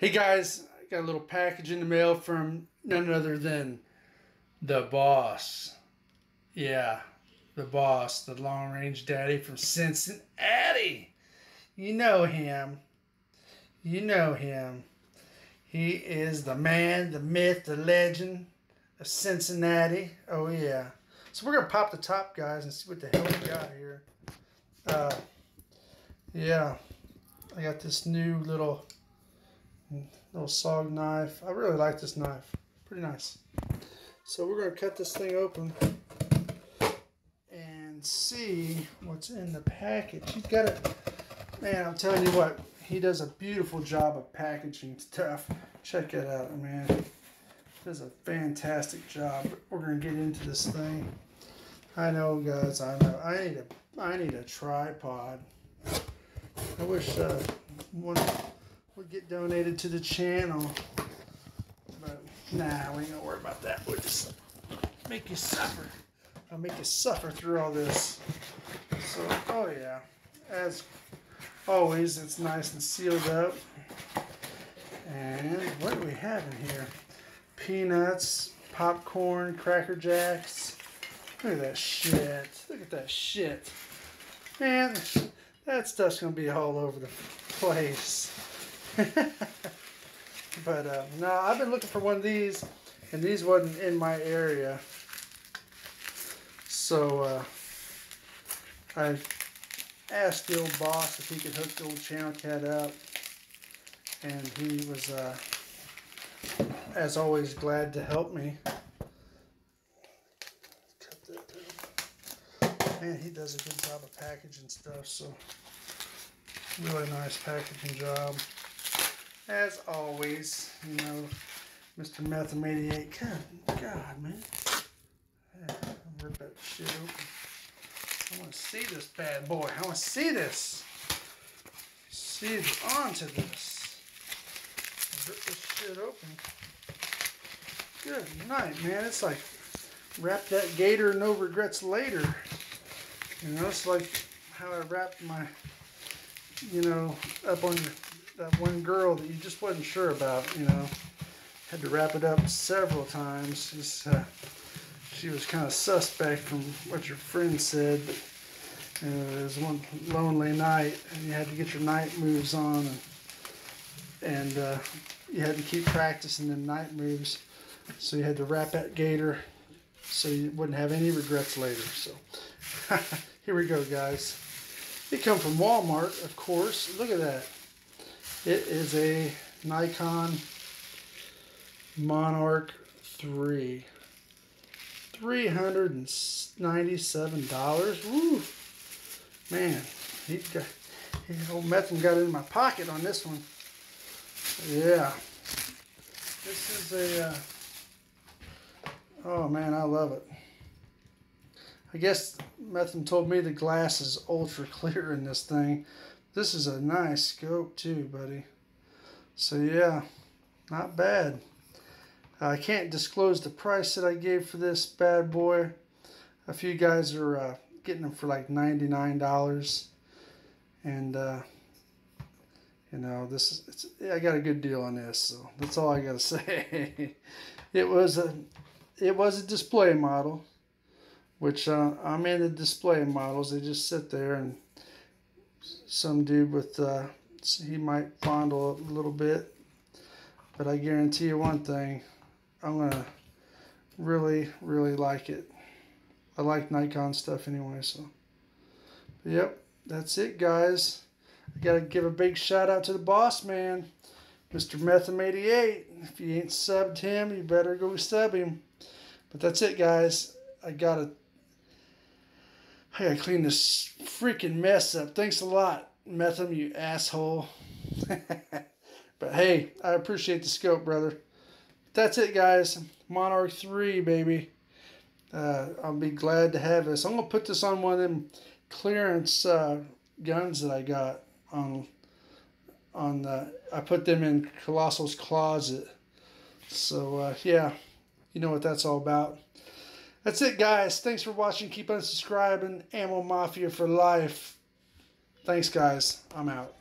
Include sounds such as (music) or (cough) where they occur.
Hey guys, I got a little package in the mail from none other than the boss. Yeah, the boss, the long range daddy from Cincinnati. You know him. You know him. He is the man, the myth, the legend of Cincinnati. Oh, yeah. So we're going to pop the top, guys, and see what the hell we got here. Uh, yeah, I got this new little little SOG knife. I really like this knife. Pretty nice. So we're going to cut this thing open and see what's in the package. He's got it. Man, I'm telling you what, he does a beautiful job of packaging stuff. Check it out, man. Does a fantastic job. We're going to get into this thing. I know, guys. I know. I need a. I need a tripod. I wish uh, one would get donated to the channel. But nah, we ain't gonna worry about that. We'll just make you suffer. I'll make you suffer through all this. So, oh yeah. As always, it's nice and sealed up. And what do we have in here? Peanuts, popcorn, Cracker Jacks. Look at that shit. Look at that shit. Man, that stuff's going to be all over the place. (laughs) but uh, no, I've been looking for one of these, and these wasn't in my area. So uh, I asked the old boss if he could hook the old channel cat up, and he was, uh, as always, glad to help me. Man, he does a good job of packaging stuff, so really nice packaging job. As always, you know, Mr. Metham 88. God, God, man. Yeah, rip that shit open. I want to see this bad boy. I want to see this. See onto this. Rip this shit open. Good night, man. It's like wrap that gator no regrets later. You know, it's like how I wrapped my, you know, up on that one girl that you just wasn't sure about, you know. Had to wrap it up several times. Just, uh, she was kind of suspect from what your friend said, but uh, it was one lonely night, and you had to get your night moves on, and, and uh, you had to keep practicing them night moves. So you had to wrap that gator so you wouldn't have any regrets later. So (laughs) here we go, guys. They come from Walmart, of course. Look at that. It is a Nikon Monarch 3. $397. Woo! Man, he got, he, old Metham got in my pocket on this one. Yeah. This is a, uh, oh man, I love it. I guess Metham told me the glass is ultra clear in this thing. This is a nice scope too, buddy. So yeah, not bad. I can't disclose the price that I gave for this bad boy. A few guys are uh, getting them for like $99. And, uh, you know, this is, it's, I got a good deal on this, so that's all I got to (laughs) say. it was a, it was a display model, which uh, I'm in the display models. They just sit there and some dude with, uh, he might fondle a little bit. But I guarantee you one thing, I'm going to really, really like it. I like Nikon stuff anyway, so. But yep, that's it, guys. I got to give a big shout out to the boss man, Mr. Metham88. If you ain't subbed him, you better go sub him. But that's it, guys. I got to I gotta clean this freaking mess up. Thanks a lot, Metham, you asshole. (laughs) but hey, I appreciate the scope, brother that's it, guys. Monarch 3, baby. Uh, I'll be glad to have this. I'm to put this on one of them clearance uh, guns that I got on on the, I put them in Colossal's closet. So uh, yeah, you know what that's all about. That's it, guys. Thanks for watching. Keep on subscribing. Ammo Mafia for life. Thanks, guys. I'm out.